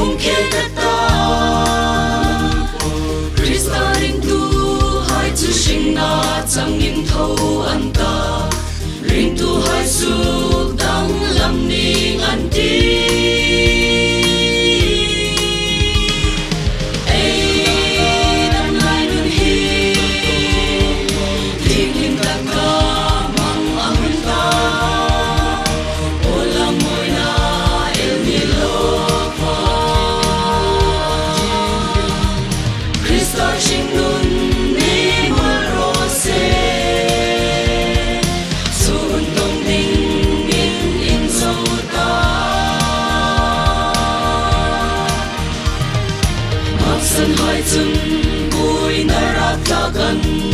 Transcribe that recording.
mümkün sân hai chân bùi na ra ta gần.